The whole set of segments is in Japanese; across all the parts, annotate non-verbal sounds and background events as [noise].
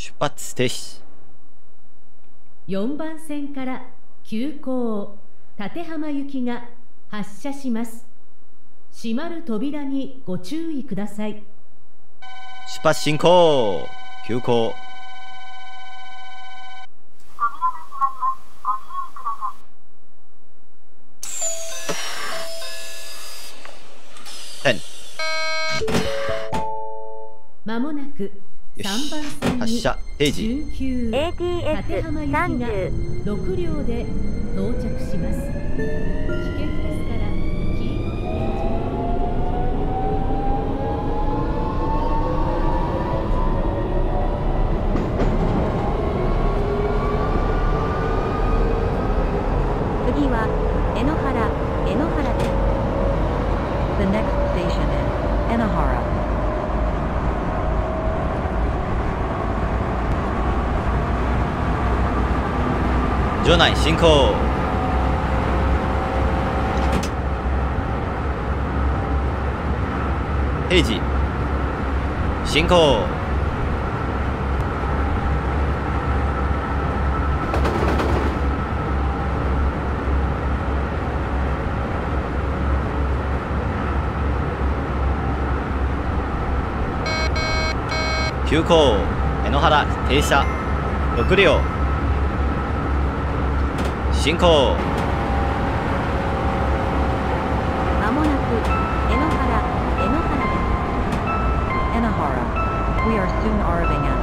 出発停止。4番線から急行立浜行きが発車します。閉まる扉にご注意ください。出発進行急行。10ま [laughs] もなくよ3し番線に発車定時。準急立 ATS 浜行きが30 6両で到着します危険ですから黄色い点字次は江ノ原江ノ原です The next station is Enahara. 場内進行。定時進行。急行。江ノ原停車。6両。進行まもなく江ノ原江ノ原です Enahara. We are soon arriving at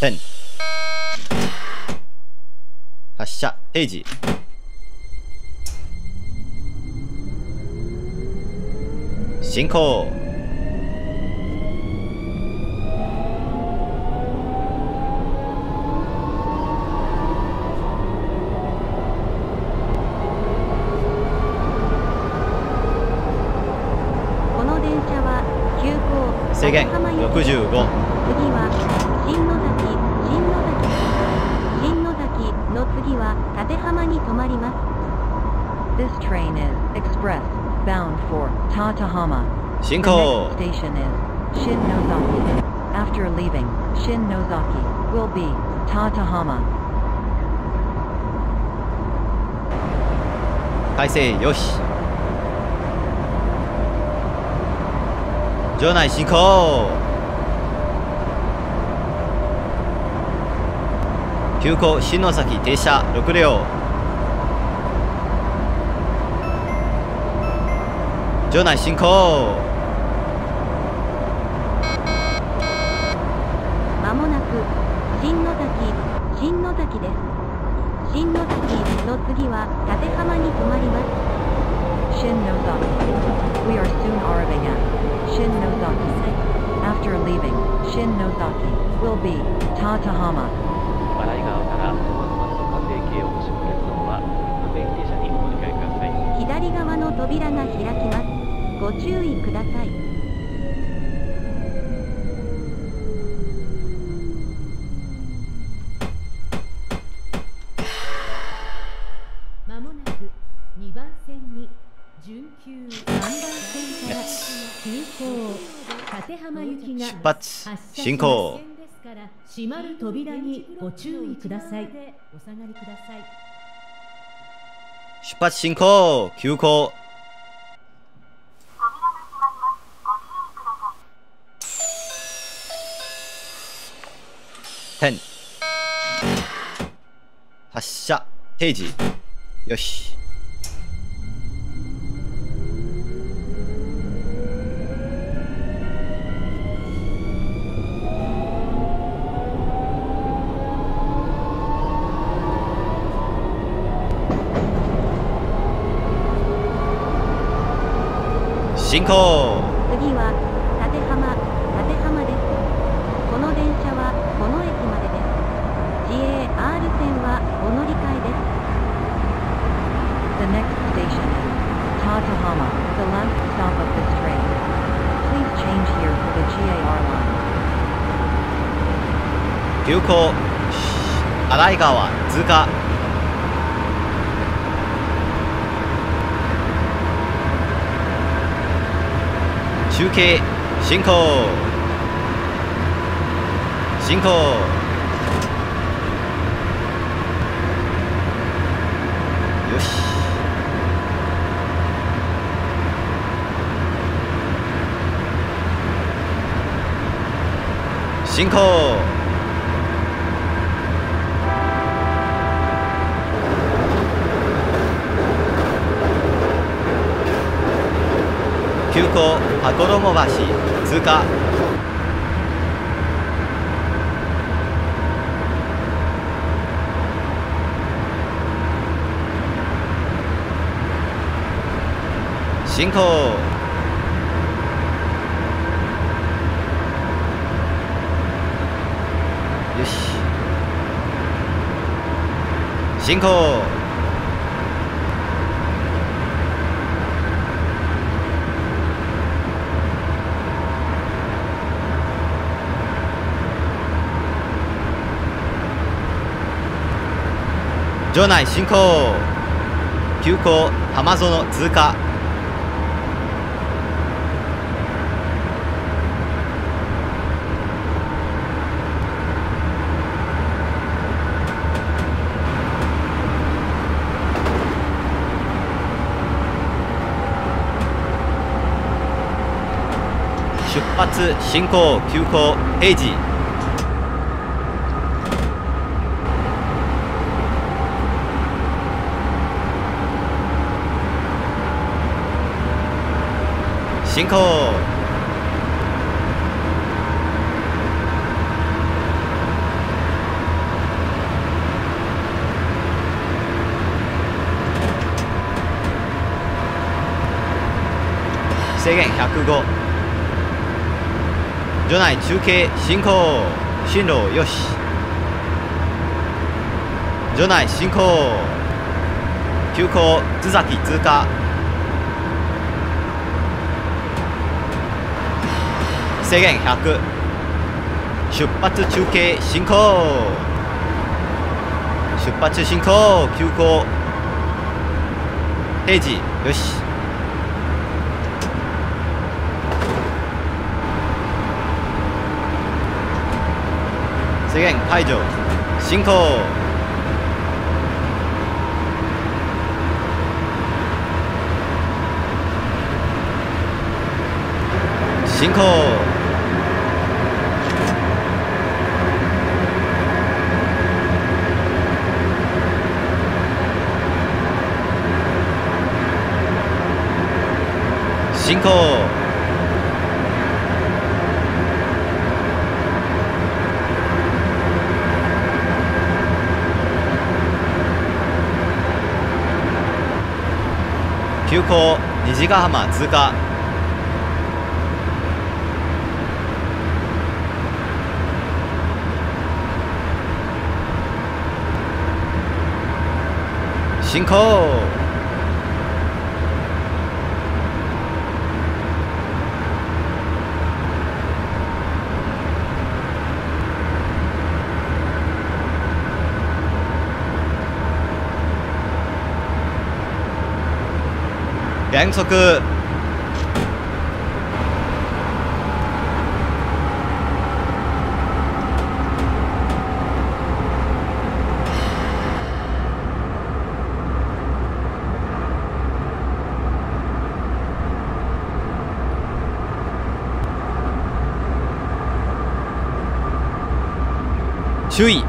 10発射定時進行この電車は急行制限立浜行き65次は新野崎新野崎新野崎の次は立浜に停まります This train is express bound for Tatahama. 進 The 行 next station is Shin Nozaki. After leaving Shin Nozaki will be Tatahama. 改正よし場内進行。急行。新野崎停車6両場内進行。まもなく新野崎新野崎です。新野崎の次は立浜に停まります。Shin Nozaki. We are soon arriving at Shin Nozaki. After leaving Shin Nozaki will be Tatahama. 笑い川から大和松の家庭系を結ぶ鉄道は各駅停車にお乗り換えください左側の扉が開きますご注意ください出発進行。閉まる扉にご注意ください。お下がりください出発進行。急行。10発射定時。よし進行次は立浜立浜ですこの電車はこの駅までです JR 線はお乗り換えです The next station is Tatahama, the last stop of this train. Please change here for the GAR line. 急行新井川通過中継進行進行よし。進行急行。羽衣橋通過。進行。よし。進行。場内進行。急行浜園通過。出発進行急行平時。進行。制限105場内中継進行。進路よし。場内進行。急行。津崎通過。制限100出発中継進行出発進行急行平時よし制限解除進行進行進行急行虹ヶ浜通過。進行。減速注意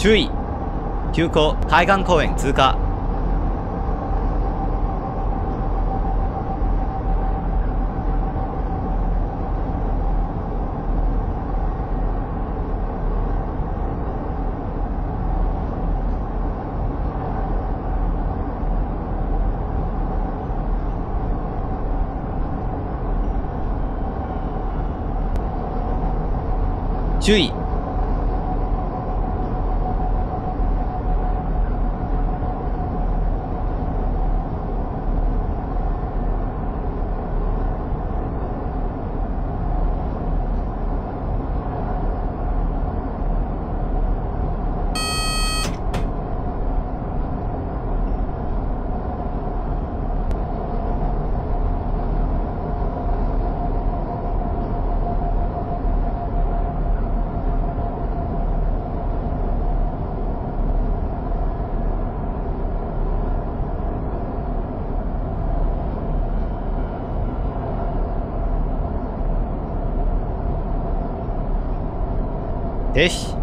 注意。急行海岸公園。通過。注意。停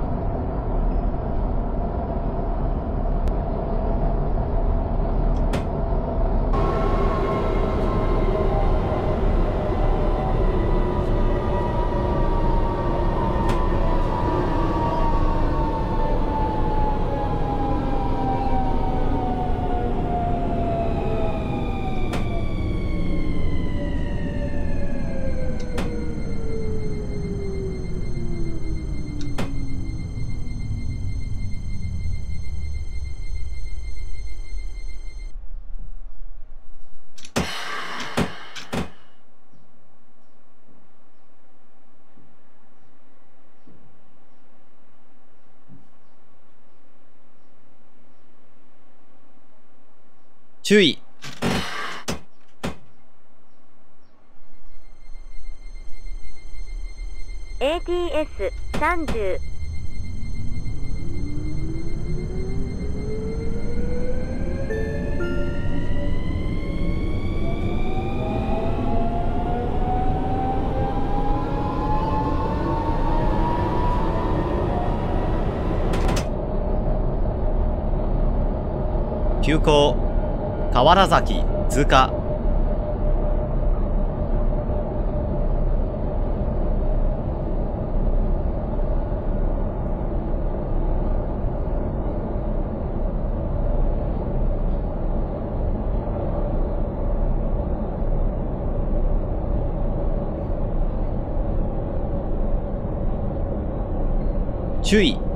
注意。ATS30 急行河原崎通過注意。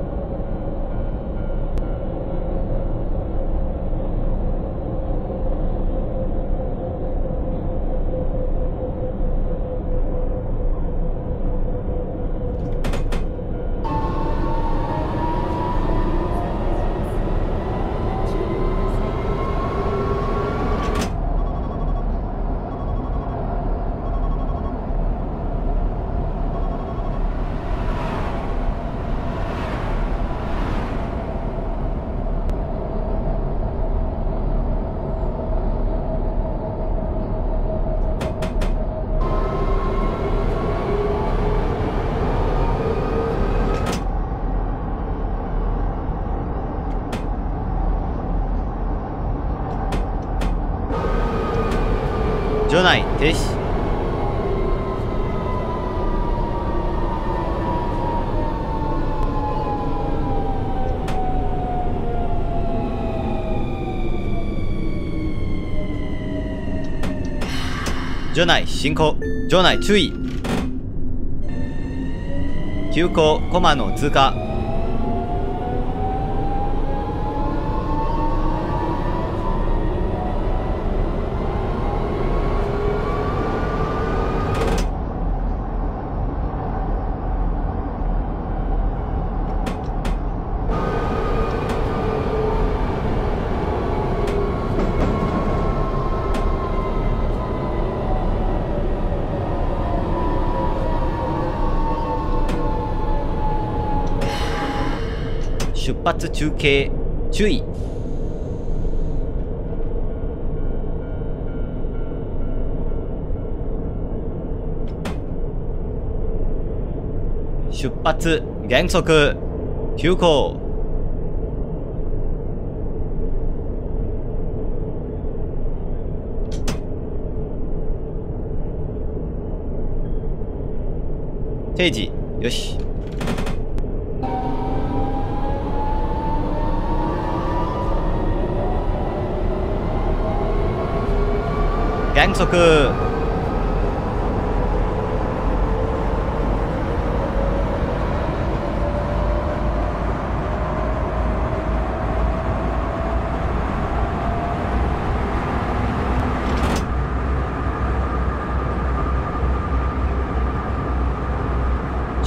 場内停止場内進行。場内注意。急行。駒の通過。出発中継注意。出発減速急行。定時。よし。減速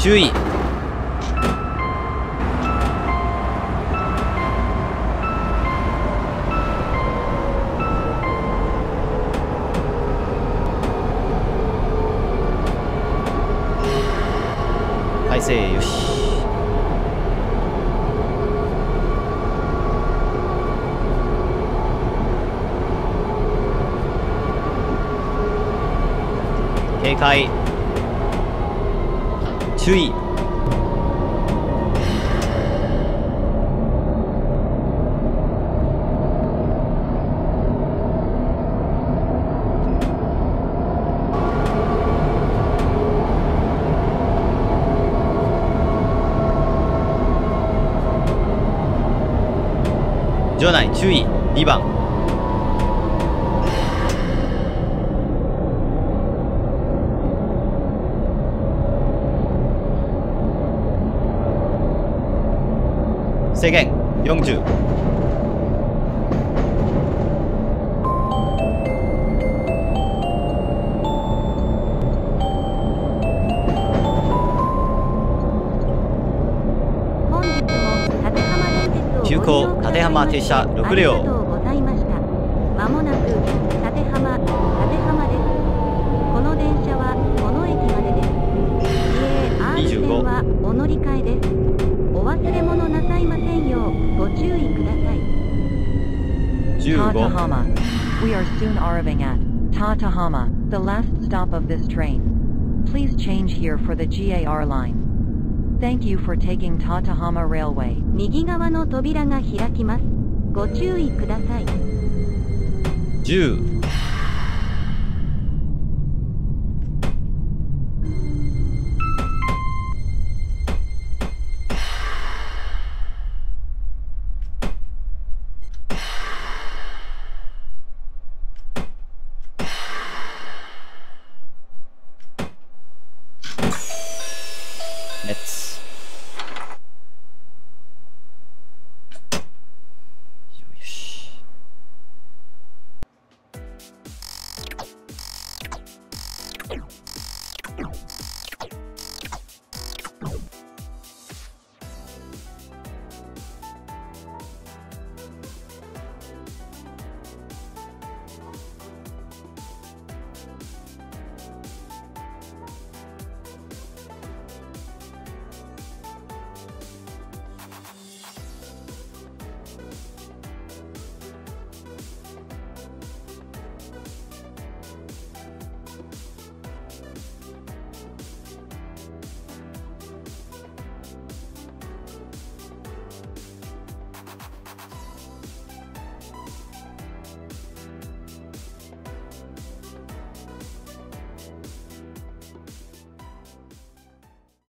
注意体勢よし。警戒。注意。場内注意2番。制限40浜停車6あり両がとうございましたまもなく立浜立浜ですこの電車はこの駅までです JR 線はお乗り換えですお忘れ物なさいませんようご注意ください15 Tatahama. We are soon arriving at Tatahama, the last stop of this train. Please change here for the GAR line. Thank you for taking Tatahama Railway. 右側の扉が開きますご注意ください10